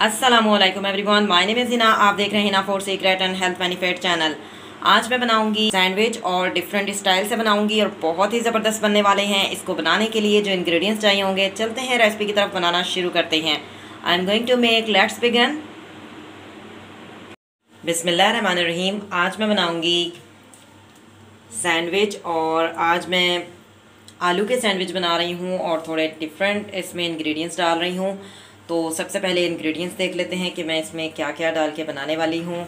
Aslam everyone my name is Hina आप देख रहे हैं Hina for secret and health benefit channel आज मैं बनाऊँगी सैंडविच और डिफरेंट स्टाइल से बनाऊँगी और बहुत ही ज़बरदस्त बनने वाले हैं इसको बनाने के लिए जो इंग्रेडिएंट्स चाहिए होंगे। चलते हैं रेसिपी की तरफ़ बनाना शुरू करते हैं। I am going to make let's begin बिसमीम आज मैं बनाऊँगी सैंडविच और आज मैं आलू के सैंडविच बना रही हूँ और थोड़े डिफरेंट इसमें इंग्रेडिएंट्स डाल रही हूँ। तो सबसे पहले इन्ग्रीडियंट्स देख लेते हैं कि मैं इसमें क्या क्या डाल के बनाने वाली हूँ।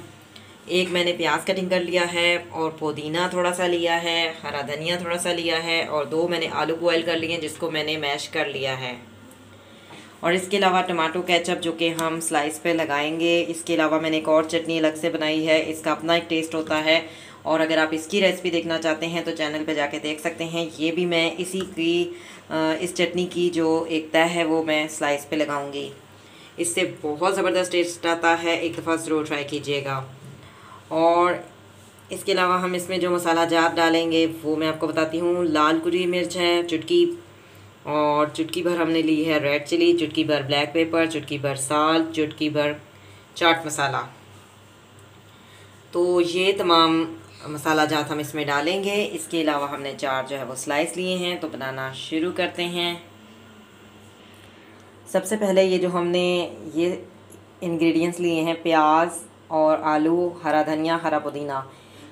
एक मैंने प्याज कटिंग कर लिया है और पुदीना थोड़ा सा लिया है, हरा धनिया थोड़ा सा लिया है और दो मैंने आलू बॉयल कर लिए जिसको मैंने मैश कर लिया है। और इसके अलावा टमाटो केचप जो कि हम स्लाइस पे लगाएँगे, इसके अलावा मैंने एक और चटनी अलग से बनाई है, इसका अपना एक टेस्ट होता है। और अगर आप इसकी रेसिपी देखना चाहते हैं तो चैनल पे जाके देख सकते हैं। ये भी मैं इसी की इस चटनी की जो एक तय है, वो मैं स्लाइस पे लगाऊँगी। इससे बहुत ज़बरदस्त टेस्ट आता है, एक दफ़ा ज़रूर ट्राई कीजिएगा। और इसके अलावा हम इसमें जो मसाला जात डालेंगे, वो मैं आपको बताती हूँ। लाल कुरी मिर्च है, चुटकी और चुटकी भर हमने ली है रेड चिली, चुटकी भर ब्लैक पेपर, चुटकी भर साल चुटकी भर चाट मसाला। तो ये तमाम मसाला जात हम इसमें डालेंगे। इसके अलावा हमने चार जो है वो स्लाइस लिए हैं तो बनाना शुरू करते हैं। सबसे पहले ये जो हमने ये इंग्रेडिएंट्स लिए हैं, प्याज और आलू, हरा धनिया, हरा पुदीना।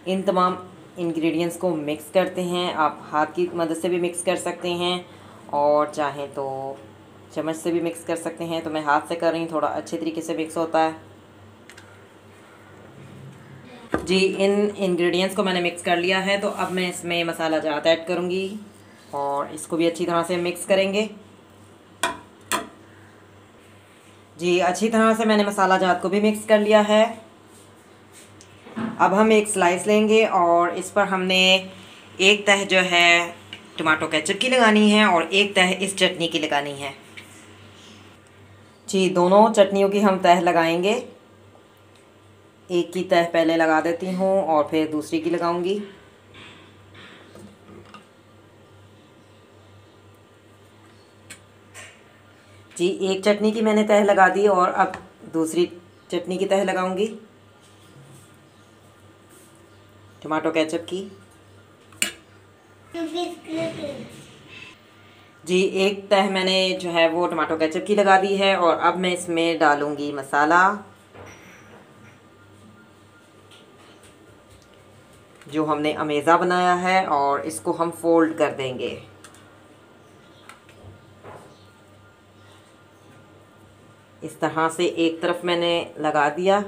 इन तमाम इंग्रेडिएंट्स को मिक्स करते हैं। आप हाथ की मदद से भी मिक्स कर सकते हैं। और चाहें तो चम्मच से भी मिक्स कर सकते हैं। तो मैं हाथ से कर रही हूँ, थोड़ा अच्छे तरीके से मिक्स होता है। जी, इन इंग्रेडिएंट्स को मैंने मिक्स कर लिया है तो अब मैं इसमें मसाला जात ऐड करूँगी और इसको भी अच्छी तरह से मिक्स करेंगे। जी, अच्छी तरह से मैंने मसाला जात को भी मिक्स कर लिया है। अब हम एक स्लाइस लेंगे और इस पर हमने एक तह जो है टमाटो केचप की लगानी है और एक तह इस चटनी की लगानी है। जी, दोनों चटनियों की हम तह लगाएँगे। एक की तह पहले लगा देती हूँ और फिर दूसरी की लगाऊँगी। जी, एक चटनी की मैंने तह लगा दी और अब दूसरी चटनी की तह लगाऊँगी। टमाटो केचप की। जी, एक तह मैंने जो है वो टमाटो केचप की लगा दी है और अब मैं इसमें डालूँगी मसाला। जो हमने अमेज़ा बनाया है और इसको हम फोल्ड कर देंगे। इस तरह से एक तरफ़ मैंने लगा दिया,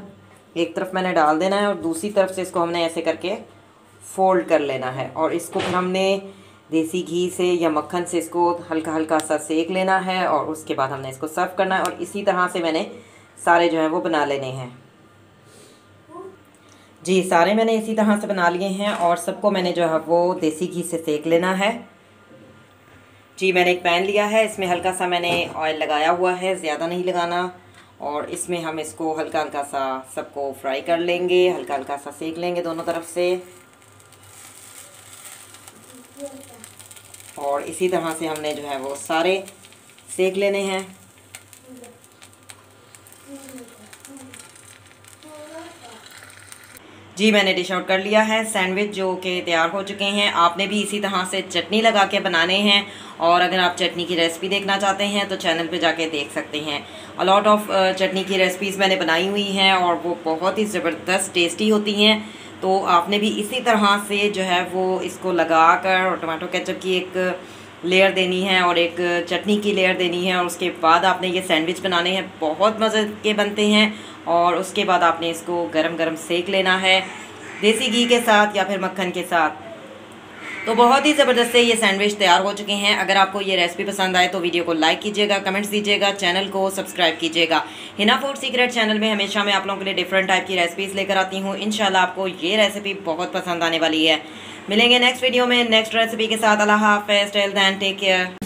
एक तरफ़ मैंने डाल देना है और दूसरी तरफ़ से इसको हमने ऐसे करके फोल्ड कर लेना है और इसको फिर हमने देसी घी से या मक्खन से इसको हल्का हल्का सा सेक लेना है और उसके बाद हमने इसको सर्व करना है और इसी तरह से मैंने सारे जो हैं वो बना लेने हैं। जी, सारे मैंने इसी तरह से बना लिए हैं और सबको मैंने जो है वो देसी घी से सेक लेना है। जी, मैंने एक पैन लिया है, इसमें हल्का सा मैंने ऑयल लगाया हुआ है, ज़्यादा नहीं लगाना और इसमें हम इसको हल्का हल्का सा सबको फ्राई कर लेंगे, हल्का हल्का सा सेक लेंगे दोनों तरफ़ से। और इसी तरह से हमने जो है वो सारे सेक लेने हैं। जी, मैंने डिश आउट कर लिया है सैंडविच जो कि तैयार हो चुके हैं। आपने भी इसी तरह से चटनी लगा के बनाने हैं। और अगर आप चटनी की रेसिपी देखना चाहते हैं तो चैनल पे जाके देख सकते हैं। अलॉट ऑफ़ चटनी की रेसिपीज़ मैंने बनाई हुई हैं और वो बहुत ही ज़बरदस्त टेस्टी होती हैं। तो आपने भी इसी तरह से जो है वो इसको लगा कर और टमाटो केचप की एक लेयर देनी है और एक चटनी की लेयर देनी है और उसके बाद आपने ये सैंडविच बनाने हैं। बहुत मज़े के बनते हैं और उसके बाद आपने इसको गरम गरम सेक लेना है। देसी घी के साथ या फिर मक्खन के साथ। तो बहुत ही ज़बरदस्त से ये सैंडविच तैयार हो चुके हैं। अगर आपको ये रेसिपी पसंद आए तो वीडियो को लाइक कीजिएगा कमेंट्स दीजिएगा चैनल को सब्सक्राइब कीजिएगा। हिना फ़ूड सीक्रेट चैनल में हमेशा मैं आप लोगों के लिए डिफरेंट टाइप की रेसिपीज़ लेकर आती हूँ। इन आपको ये रेसिपी बहुत पसंद आने वाली है। मिलेंगे नेक्स्ट वीडियो में नेक्स्ट रेसिपी के साथ। अल्लाह हाफ़ टेल दैन टेक केयर